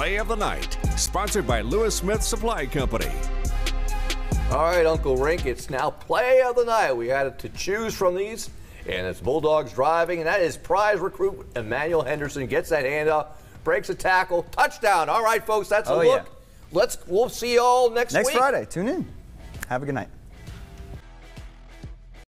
Play of the Night, sponsored by Lewis Smith Supply Company. All right, Uncle Rink, it's now play of the night. We had to choose from these, and it's Bulldogs driving, and that is prize recruit Emmanuel Henderson gets that hand up, breaks a tackle, touchdown. All right, folks, that's a Oh, look. yeah. Let's we'll see you all next Next week. Friday. Tune in. Have a good night.